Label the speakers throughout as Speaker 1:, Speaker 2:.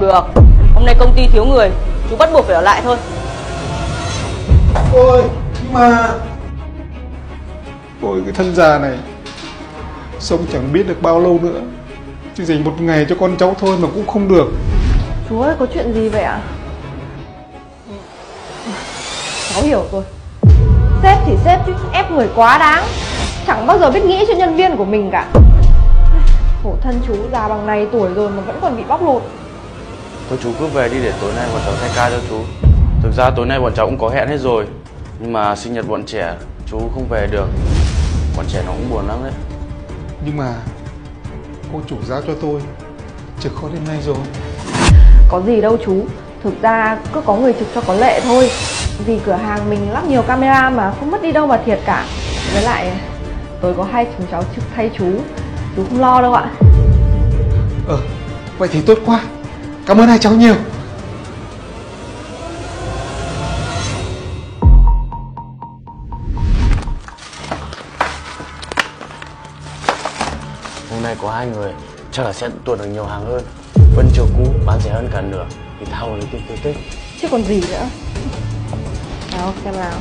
Speaker 1: Không được. Hôm nay công ty thiếu người Chú bắt buộc phải ở lại thôi.
Speaker 2: Ôi nhưng mà Ôi cái thân già này. Sống chẳng biết được bao lâu nữa. Chỉ dành một ngày cho con cháu thôi mà cũng không được.
Speaker 3: Chú ơi có chuyện gì vậy ạ? Cháu hiểu rồi. Sếp thì sếp chứ ép người quá đáng. Chẳng bao giờ biết nghĩ cho nhân viên của mình cả. Khổ thân chú già bằng này tuổi rồi mà vẫn còn bị bóc lột
Speaker 4: Thôi chú cứ về đi để tối nay bọn cháu thay ca cho chú. Thực ra tối nay bọn cháu cũng có hẹn hết rồi Nhưng mà sinh nhật bọn trẻ chú không về được. Bọn trẻ nó cũng buồn lắm đấy.
Speaker 2: Nhưng mà Cô chủ giao cho tôi Trực khó đêm nay rồi.
Speaker 3: Có gì đâu chú Thực ra cứ có người trực cho có lệ thôi. Vì cửa hàng mình lắp nhiều camera mà không mất đi đâu mà thiệt cả. Với lại tôi có hai chúng cháu trực thay chú. Chú không lo đâu ạ.
Speaker 2: Ờ Vậy thì tốt quá Cảm ơn hai cháu nhiều.
Speaker 4: Hôm nay có hai người Chắc là sẽ tuột được nhiều hàng hơn. Vân chiều cũ bán rẻ hơn cả nửa Thì thao lấy tiền tiêu tích
Speaker 3: Chứ còn gì nữa? Nào xem nào.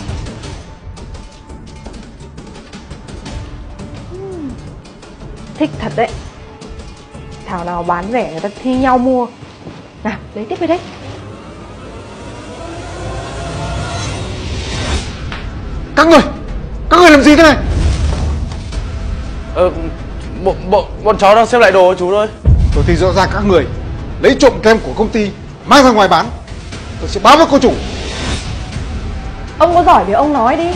Speaker 3: Thích thật đấy. Thảo nào bán rẻ người ta thi nhau mua Nào lấy tiếp về đây
Speaker 2: Các người Các người làm gì thế này?
Speaker 4: Ờ bọn, bọn, bọn cháu đang xếp lại đồ cho chú thôi.
Speaker 2: Tôi thì rõ ràng các người Lấy trộm kem của công ty Mang ra ngoài bán. Tôi sẽ báo với cô chủ.
Speaker 3: Ông có giỏi thì ông nói đi.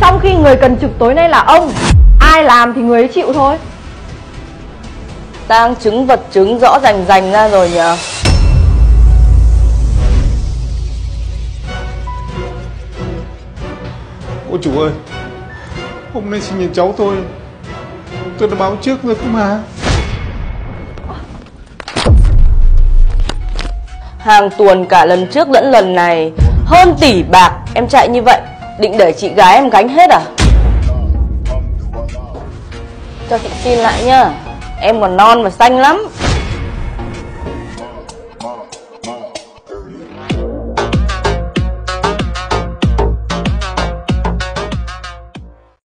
Speaker 3: Trong khi người cần trực tối nay là ông Ai làm thì người ấy chịu thôi.
Speaker 1: Tang chứng vật chứng rõ rành rành ra rồi nhờ
Speaker 2: Ô chủ ơi, Hôm nay sinh nhật cháu tôi. Tôi đã báo trước rồi cơ mà.
Speaker 1: Hàng tuần cả lần trước lẫn lần này, Hơn tỷ bạc Em chạy như vậy, Định để chị gái em gánh hết à? Cho chị xin lại nhá, Em còn non và xanh lắm.